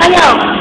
Hello.